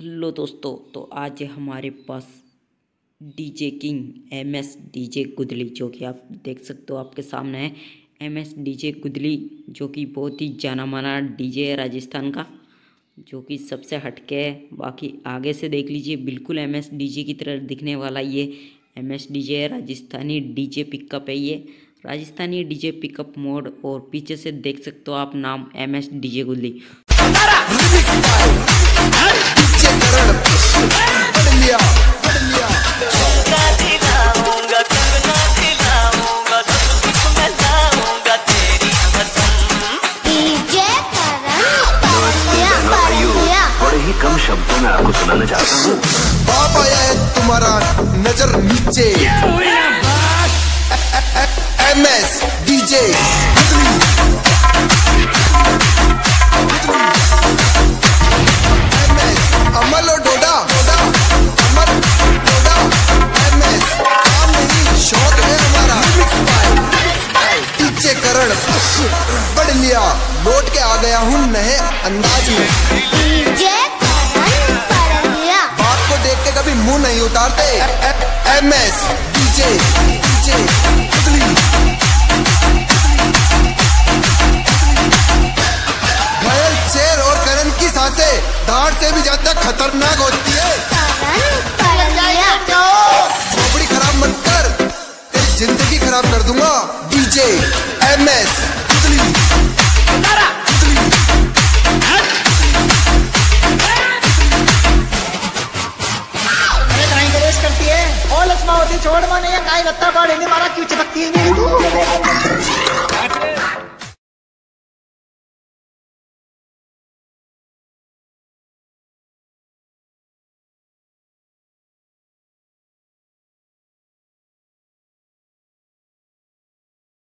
Hello दोस्तों तो आज हमारे पास DJ king M S DJ Gudli जो कि आप देख सकते हो आपके सामने है। एम एस डीजे गुदली जो कि बहुत ही जाना माना डीजे है राजस्थान का, जो कि सबसे हटके है। बाकी आगे से देख लीजिए, बिल्कुल एम एस डीजे की तरह दिखने वाला ये एम एस डीजे है। राजस्थानी डीजे पिकअप है ये। राजस्थानी डीजे पिकअप मोड और पीछे से देख सकते हो आप नाम एम एस डीजे गुदली कम शब्दों में आपको सुनाना चाहता हूँ बाप आया है तुम्हारा नज़र नीचे M S DJ DJ Karan बढ़ लिया। लौट के आ गया हूँ नए अंदाज में। बात को देख के कभी मुँह नहीं उतारते। एम एस डीजे डीजे घायल शेर और करण की साँसें। दाढ़ से भी ज़्यादा खतरनाक होती है। ज़िंदगी खराब कर दूँगा। डीजे एम एस करती है। और लक्ष्मावती छोड़ माने या काय लत्ता बाढ़ मारा क्यों चिपकती है? तू